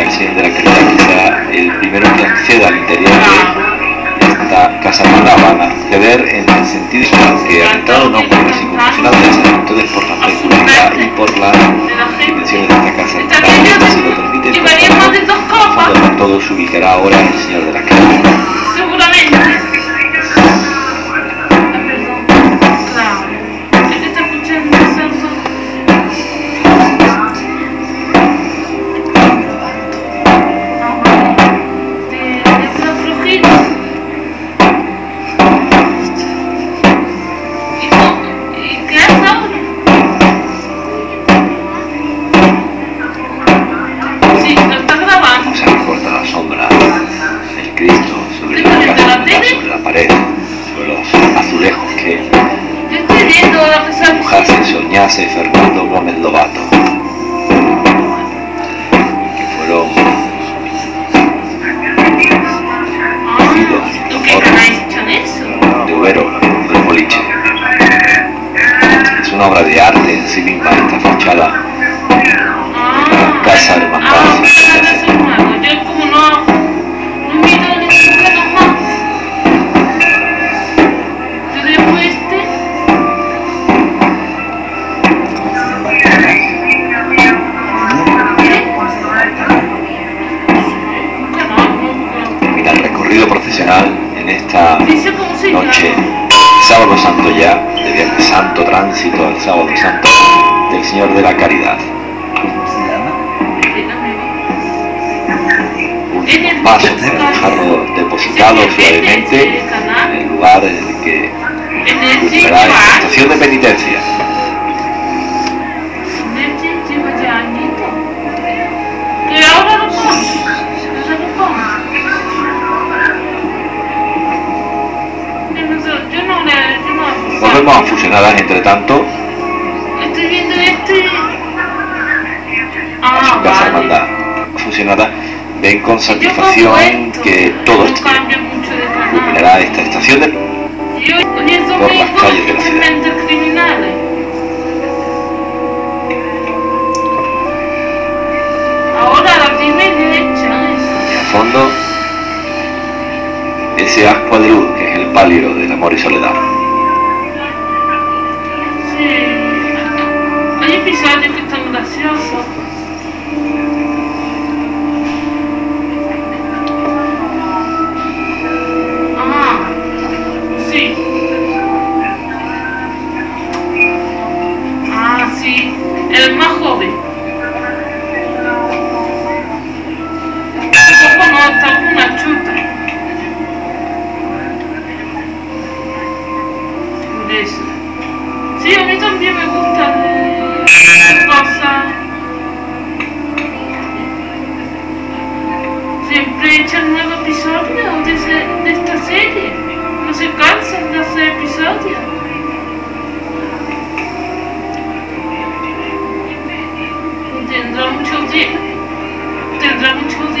la Acción de la que sea el primero que acceda al interior de esta casa hermana van a acceder en el sentido de que al entrado no ocurre así confusionado entonces por la peculiaridad y por las dimensiones de esta casa si lo permite por todo se ubicará ahora el Señor de la Caridad Seguramente. Noche, sábado santo ya, de Viernes Santo, tránsito al sábado santo del Señor de la Caridad. Últimos pasos para dejarlo depositado suavemente en el lugar en el que chico, estación de penitencia. No. Volvemos a fusionadas entre tanto Estoy viendo este. a Ah, su casa vale. hermandad fusionada. Ven con Yo satisfacción esto. que todo esto recuperará esta estación de Y es por las calles de la ciudad. y. Ahora la es. al fondo ese ascua de luz que es el palio del amor y soledad.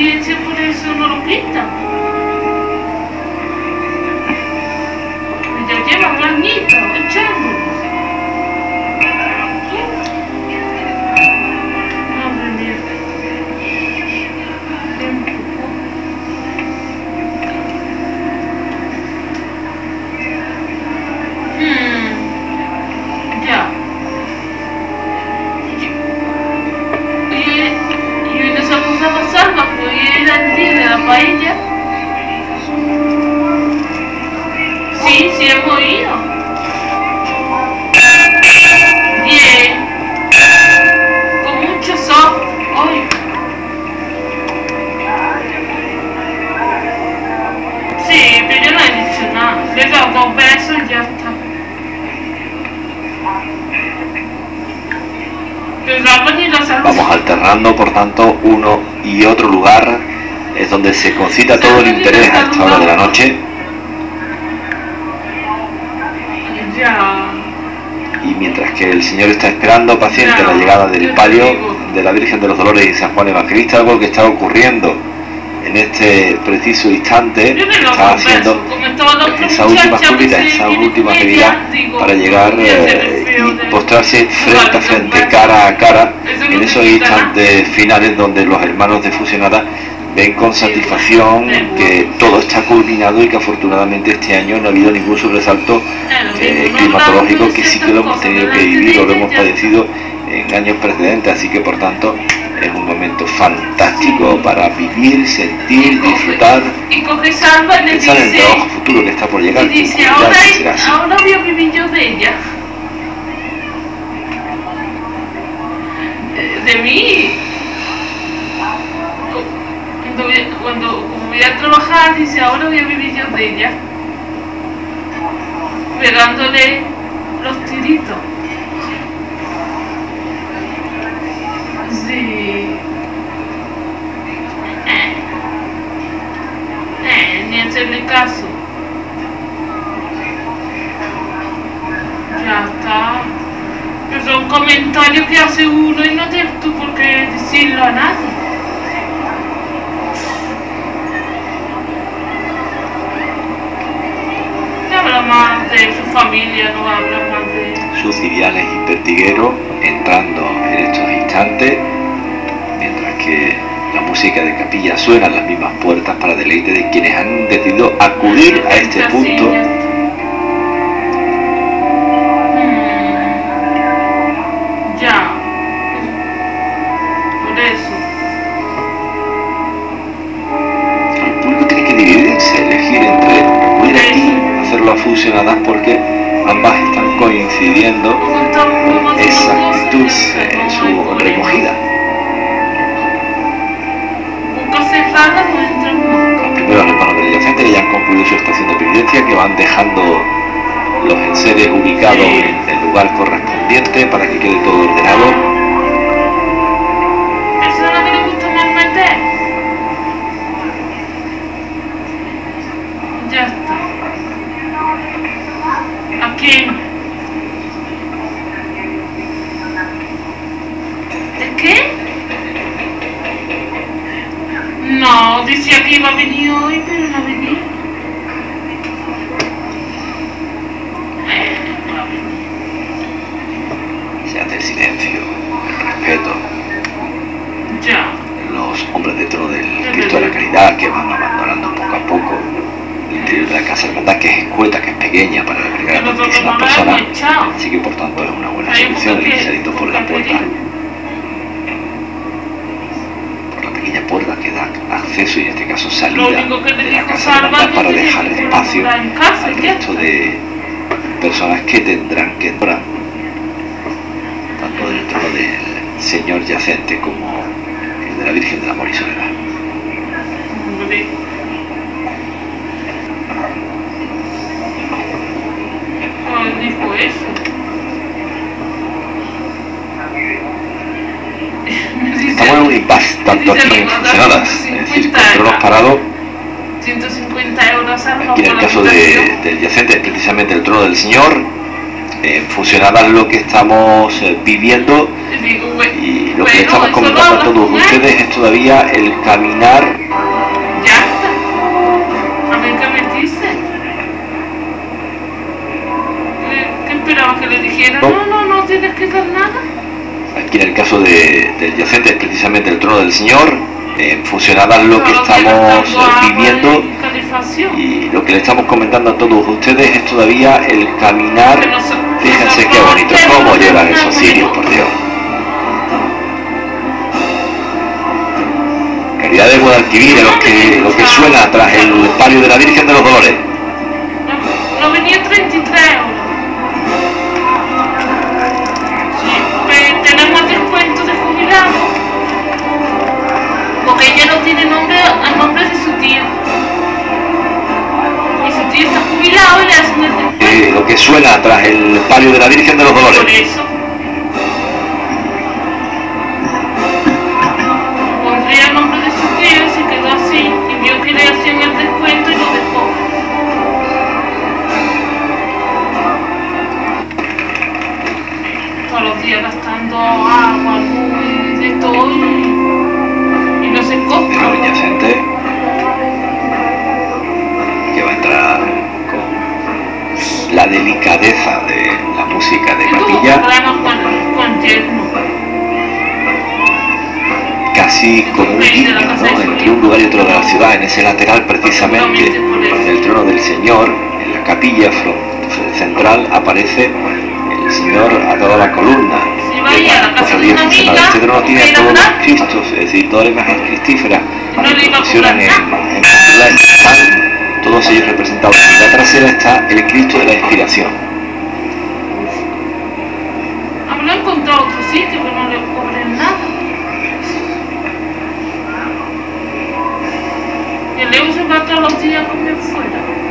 Tendrá mucha audiencia, por eso no lo quitan. Y uno y otro lugar es donde se concita todo el interés a esta hora de la noche. Y mientras que el Señor está esperando paciente la llegada del palio de la Virgen de los Dolores y San Juan Evangelista, algo que está ocurriendo en este preciso instante, está haciendo esa última pues, esa última medida para llegar eh, y postrarse frente a frente, cara a cara, en esos instantes finales donde los hermanos de Fusionada ven con satisfacción que todo está culminado y que afortunadamente este año no ha habido ningún sobresalto eh, climatológico que sí que lo hemos tenido que vivir o lo hemos padecido en años precedentes, así que por tanto es un momento fantástico para vivir, sentir, disfrutar, y coge Salva y le pensar en el trabajo futuro que está por llegar. y dice ahora, ahora voy a vivir yo de ella. De mí. Cuando voy, cuando voy a trabajar, dice ahora voy a vivir yo de ella. Pegándole los tiritos. Sí. Eh. Eh, ni hacerle caso. Ya está. Pero son comentarios que hace uno y no tienes tú por qué decirlo a nadie. No habla más de su familia, no habla más de... sus ciriales y pertigueros entrando en estos instantes, que la música de capilla suena en las mismas puertas para deleite de quienes han decidido acudir a este punto ya está. Mm, Ya. Por eso. El público tiene que dividirse, elegir entre aquí, hacerlo a fusionadas porque ambas están coincidiendo con exactitud en su recogida. Entran más. Los primeros hermanos del yacente que ya han concluido su estación de penitencia, que van dejando los enseres ubicados en el lugar correspondiente para que quede todo ordenado. De la que van abandonando poco a poco. El interior de la casa hermandad, que es escueta, que es pequeña para albergar a tantísimas la personas. Así que por tanto es una buena solución el inserito por la puerta. por la pequeña puerta que da acceso y en este caso salida de la casa Salva hermandad para dejar espacio al resto de personas que tendrán que entrar. Tanto del trono del Señor yacente como el de la Virgen del Amor y Hombre. ¿Cuál dijo eso? Tanto aquí en funcionadas, es decir, con tronos parados 150 euros Aquí en el caso de- del yacente, es precisamente el trono del Señor, en funcionadas lo que estamos eh, viviendo y lo que estamos comentando a todos ustedes es todavía el caminar de- del yacente es precisamente el trono del Señor, en funcionadas lo que estamos eh, viviendo y lo que le estamos comentando a todos ustedes es todavía el caminar. Fíjense qué bonito, cómo lloran esos buena- por Dios. Caridad de Guadalquivir, lo que, lo que suena tras el palio de la Virgen de los Dolores. Tiene nombre a nombre de su tío. Y su tío está jubilado y le descuento. Eh, lo que suena tras el palio de la Virgen de los Por Dolores. eso. Delicadeza de la música de capilla, casi como un guiño, ¿no? Entre un lugar y otro de la ciudad, en ese lateral precisamente del trono del Señor, en la capilla central aparece el Señor a toda la columna. A la Este trono tiene era todos los. Cristos, es decir, todas las imágenes cristíferas que a funcionan en, en están todos ellos representados. En la trasera está el Cristo de la Expiración. Habrá encontrado otro sitio que no le cobren nada. El Leo se va todos los días a fuera.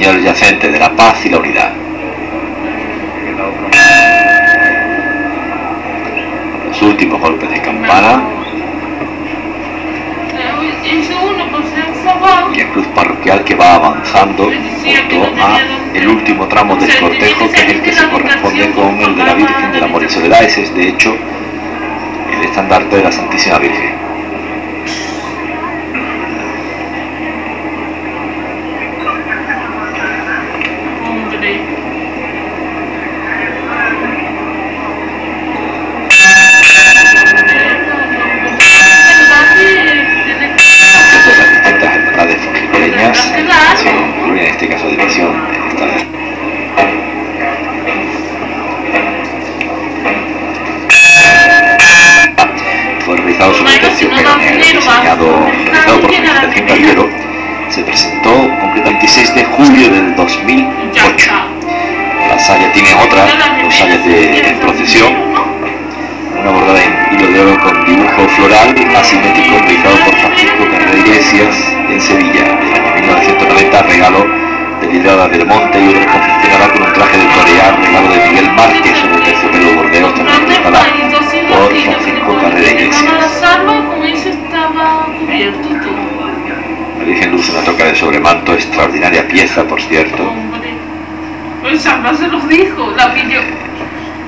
Señor yacente de la paz y la unidad. Los últimos golpes de campana y la cruz parroquial que va avanzando junto a el último tramo del cortejo que es el que se corresponde con el de la Virgen del Amor y Soledad. Ese es de hecho el estandarte de la Santísima Virgen. Tiene otra, dos sayas de procesión, una bordada en hilo de oro con dibujo floral asimétrico realizado por Francisco Carrera Iglesias en Sevilla, en el año 1990, regalo de Lidrada del Monte y otra confeccionada con un traje de torear, regalo de Miguel Márquez sobre el terciopelo de Bordeaux, también realizada por Francisco Carrera Iglesias. La Virgen luce una toca de sobremanto, extraordinaria pieza, por cierto. Pues Salva se los dijo, la pidió.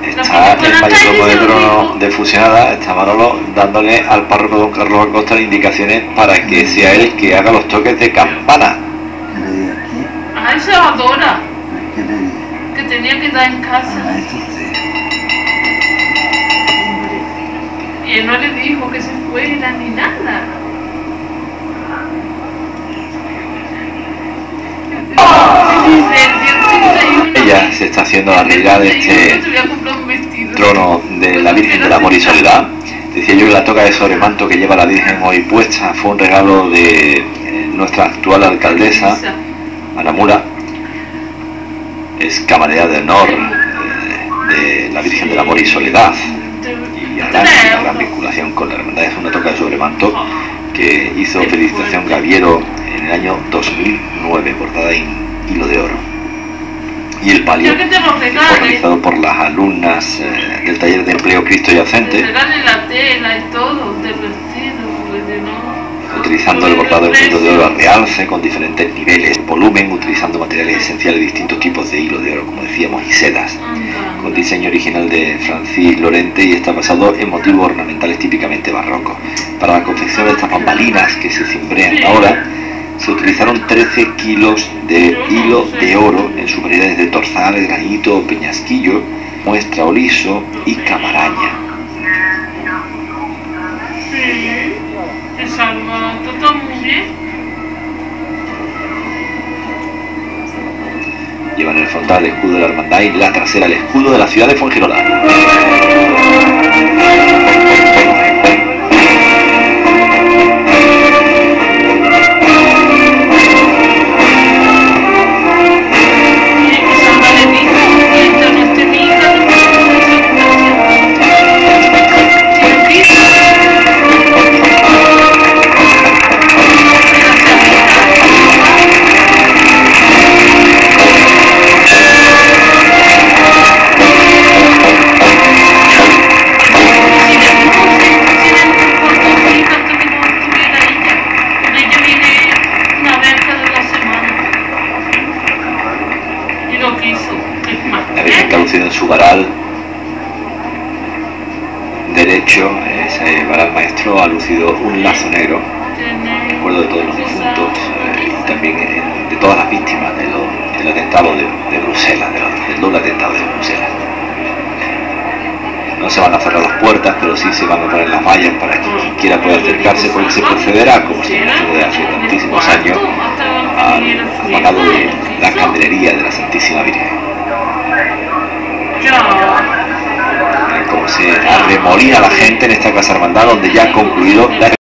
Está el mayordomo de trono de fusionada, está Manolo dándole al párroco don Carlos Acosta indicaciones para que sea él que haga los toques de campana. ¿Qué le di aquí? A eso adora, ¿Qué le di? que tenía que dar en Ah, casa. eso sí. Y él no le dijo que se fuera ni nada. Dice, el día 31, Ella se está haciendo la realidad de este a trono de la Virgen del Amor y Soledad. Decía yo que la toca de sobremanto que lleva la Virgen hoy puesta fue un regalo de eh, nuestra actual alcaldesa, Ana Mura. Es camarera de honor eh, de la Virgen del Amor y Soledad. y además tiene una gran vinculación con la hermandad es una toca de sobremanto que hizo Felicitación Gaviero el año 2009 bordada en hilo de oro. Y el palio fue realizado por las alumnas eh, del taller de empleo Cristo Te Yacente regale la tela y todo del vestido, porque no. utilizando el bordado en hilo de oro a realce con diferentes niveles de volumen utilizando materiales esenciales de distintos tipos de hilo de oro como decíamos y sedas. Con diseño original de Francis Lorente y está basado en motivos ornamentales típicamente barrocos. Para la confección de estas bambalinas que se cimbrean ahora, se utilizaron 13 kilos de hilo de oro en sus variedades de torzal, granito, peñasquillo, muestra o liso y camaraña. Sí, te salva, todo muy bien. Llevan en el frontal el escudo de la hermandad y en la trasera el escudo de la ciudad de Fuengirola. Lazo negro tiene recuerdo de todos los difuntos eh, y también eh, de todas las víctimas de lo- del atentado de, de Bruselas, de del doble atentado de Bruselas. No se van a cerrar las puertas, pero sí se van a poner las vallas para que quien quiera pueda acercarse, porque se procederá, como se procede desde hace tantísimos años, al apagado de la candelería de la Santísima Virgen. Miren cómo se arremolina la gente en esta casa hermandad donde ya ha concluido la